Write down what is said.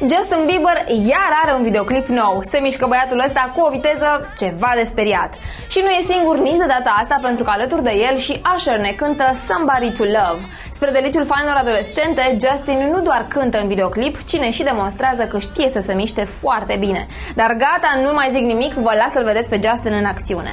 Justin Bieber iar are un videoclip nou. Se mișcă băiatul ăsta cu o viteză ceva de speriat. Și nu e singur nici de data asta pentru că alături de el și Asher ne cântă Somebody to Love. Spre deliciul fanilor adolescente, Justin nu doar cântă în videoclip, ne și demonstrează că știe să se miște foarte bine. Dar gata, nu mai zic nimic, vă las să-l vedeți pe Justin în acțiune.